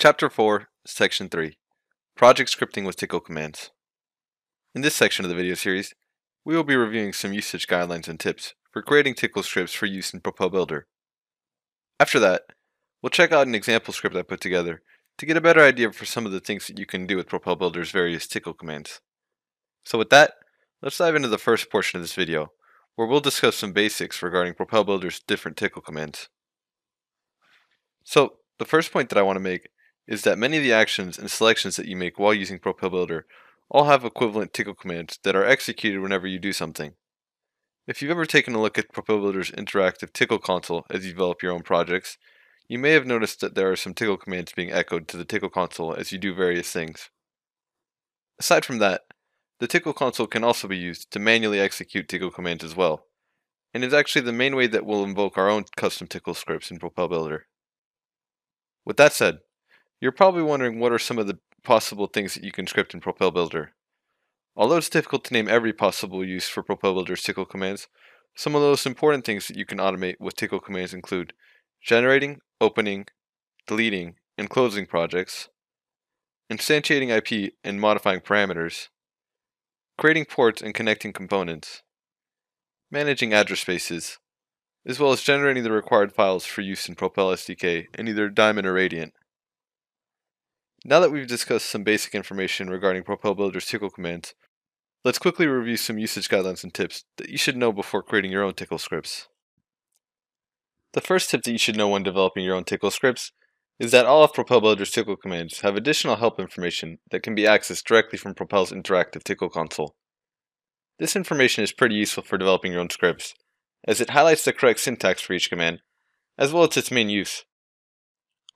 Chapter 4, Section 3 Project Scripting with Tcl Commands. In this section of the video series, we will be reviewing some usage guidelines and tips for creating Tcl scripts for use in Propel Builder. After that, we'll check out an example script I put together to get a better idea for some of the things that you can do with Propel Builder's various Tcl commands. So with that, let's dive into the first portion of this video, where we'll discuss some basics regarding Propel Builder's different Tcl commands. So, the first point that I want to make is that many of the actions and selections that you make while using Propel Builder all have equivalent Tcl commands that are executed whenever you do something. If you've ever taken a look at Propel Builder's interactive Tcl console as you develop your own projects, you may have noticed that there are some Tcl commands being echoed to the Tcl console as you do various things. Aside from that, the Tcl console can also be used to manually execute Tcl commands as well, and is actually the main way that we'll invoke our own custom Tcl scripts in Propel Builder. With that said, you're probably wondering what are some of the possible things that you can script in Propel Builder. Although it's difficult to name every possible use for Propel Builder's Tcl commands, some of the most important things that you can automate with Tcl commands include generating, opening, deleting, and closing projects, instantiating IP and modifying parameters, creating ports and connecting components, managing address spaces, as well as generating the required files for use in Propel SDK in either Diamond or Radiant. Now that we've discussed some basic information regarding Propel Builder's Tcl commands, let's quickly review some usage guidelines and tips that you should know before creating your own Tcl scripts. The first tip that you should know when developing your own Tcl scripts is that all of Propel Builder's Tcl commands have additional help information that can be accessed directly from Propel's interactive Tcl console. This information is pretty useful for developing your own scripts, as it highlights the correct syntax for each command, as well as its main use.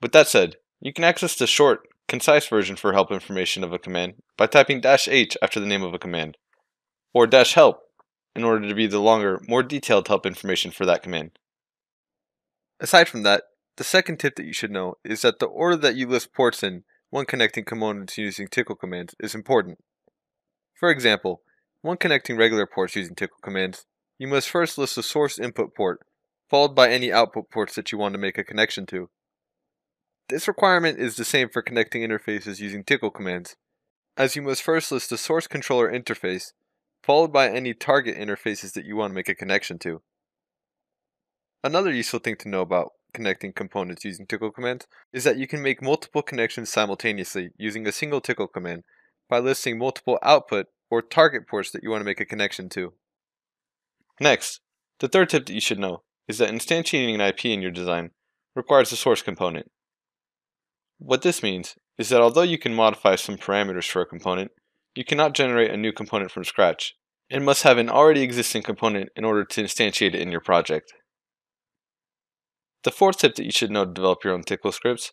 With that said, you can access the short, concise version for help information of a command by typing dash "-h after the name of a command, or dash "-help in order to be the longer, more detailed help information for that command. Aside from that, the second tip that you should know is that the order that you list ports in when connecting components using Tcl commands is important. For example, when connecting regular ports using Tcl commands, you must first list the source input port, followed by any output ports that you want to make a connection to. This requirement is the same for connecting interfaces using Tcl commands, as you must first list the source controller interface, followed by any target interfaces that you want to make a connection to. Another useful thing to know about connecting components using Tcl commands is that you can make multiple connections simultaneously using a single Tcl command by listing multiple output or target ports that you want to make a connection to. Next, the third tip that you should know is that instantiating an IP in your design requires a source component. What this means is that although you can modify some parameters for a component, you cannot generate a new component from scratch, and must have an already existing component in order to instantiate it in your project. The fourth tip that you should know to develop your own Tcl scripts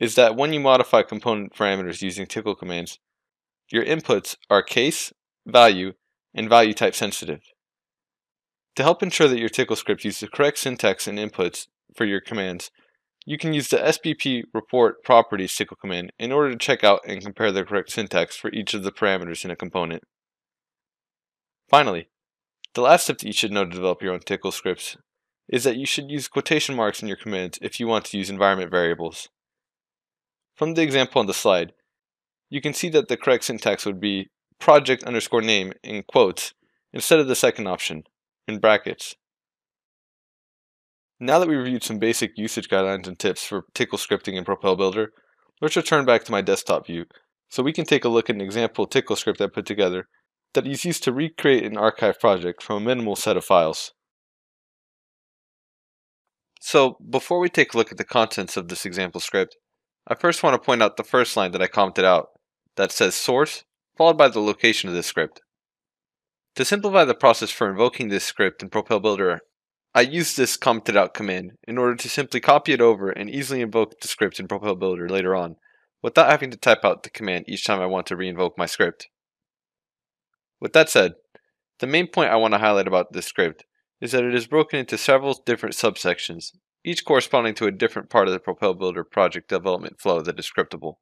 is that when you modify component parameters using Tcl commands, your inputs are case, value, and value type sensitive. To help ensure that your Tcl script uses the correct syntax and inputs for your commands, you can use the SBP report properties Tcl command in order to check out and compare the correct syntax for each of the parameters in a component. Finally, the last tip that you should know to develop your own Tcl scripts is that you should use quotation marks in your commands if you want to use environment variables. From the example on the slide, you can see that the correct syntax would be project underscore name in quotes instead of the second option, in brackets. Now that we reviewed some basic usage guidelines and tips for Tcl scripting in Propel Builder, let's return back to my desktop view so we can take a look at an example Tcl script I put together that is used to recreate an archive project from a minimal set of files. So, before we take a look at the contents of this example script, I first want to point out the first line that I commented out that says source, followed by the location of this script. To simplify the process for invoking this script in Propel Builder, I use this commented out command in order to simply copy it over and easily invoke the script in Propel Builder later on, without having to type out the command each time I want to reinvoke my script. With that said, the main point I want to highlight about this script is that it is broken into several different subsections, each corresponding to a different part of the Propel Builder project development flow that is scriptable.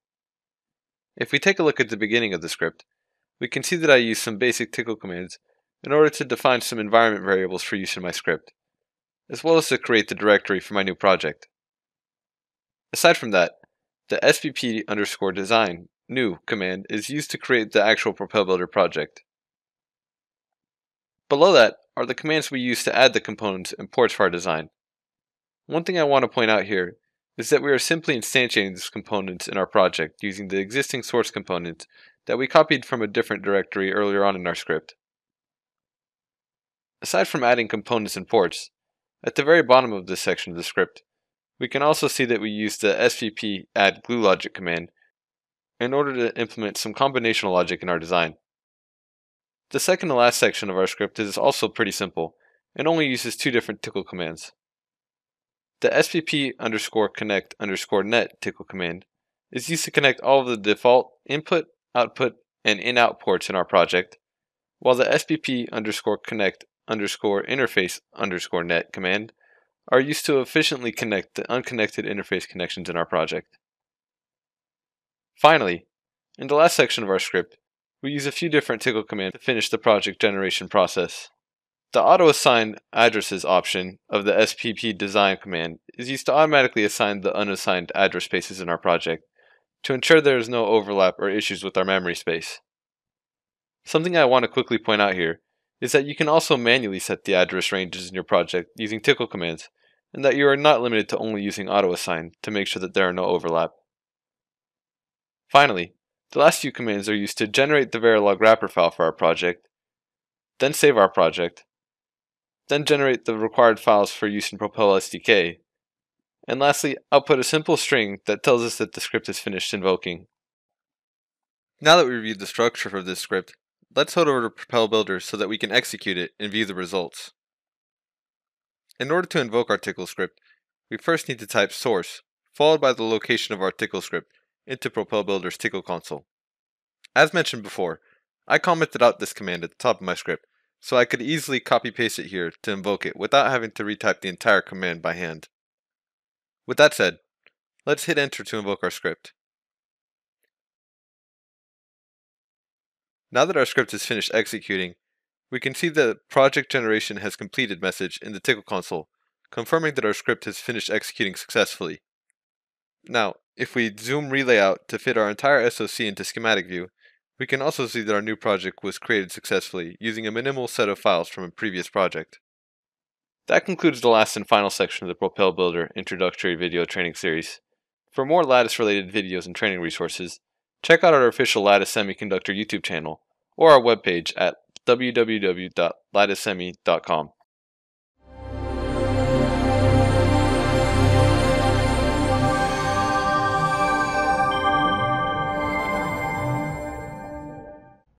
If we take a look at the beginning of the script, we can see that I use some basic Tcl commands in order to define some environment variables for use in my script as well as to create the directory for my new project. Aside from that, the SBP underscore design new command is used to create the actual Propel Builder project. Below that are the commands we use to add the components and ports for our design. One thing I want to point out here is that we are simply instantiating these components in our project using the existing source components that we copied from a different directory earlier on in our script. Aside from adding components and ports, at the very bottom of this section of the script, we can also see that we use the sbp add glue logic command in order to implement some combinational logic in our design. The second to last section of our script is also pretty simple and only uses two different Tcl commands. The sbp underscore connect underscore net Tcl command is used to connect all of the default input, output, and in-out ports in our project, while the sbp underscore connect underscore interface underscore net command are used to efficiently connect the unconnected interface connections in our project. Finally, in the last section of our script, we use a few different Tcl commands to finish the project generation process. The auto assign addresses option of the SBP design command is used to automatically assign the unassigned address spaces in our project to ensure there is no overlap or issues with our memory space. Something I want to quickly point out here is that you can also manually set the address ranges in your project using Tcl commands, and that you are not limited to only using auto assign to make sure that there are no overlap. Finally, the last few commands are used to generate the Verilog wrapper file for our project, then save our project, then generate the required files for use in Propel SDK, and lastly, output a simple string that tells us that the script is finished invoking. Now that we reviewed the structure of this script, let's head over to Propel Builder so that we can execute it and view the results. In order to invoke our Tcl script, we first need to type source, followed by the location of our Tcl script, into Propel Builder's Tcl console. As mentioned before, I commented out this command at the top of my script, so I could easily copy paste it here to invoke it without having to retype the entire command by hand. With that said, let's hit enter to invoke our script. Now that our script is finished executing, we can see the project generation has completed message in the Tcl console, confirming that our script has finished executing successfully. Now, if we zoom relay out to fit our entire SOC into schematic view, we can also see that our new project was created successfully using a minimal set of files from a previous project. That concludes the last and final section of the Propel Builder introductory video training series. For more Lattice related videos and training resources, check out our official Lattice Semiconductor YouTube channel or our webpage at www.latticesemi.com.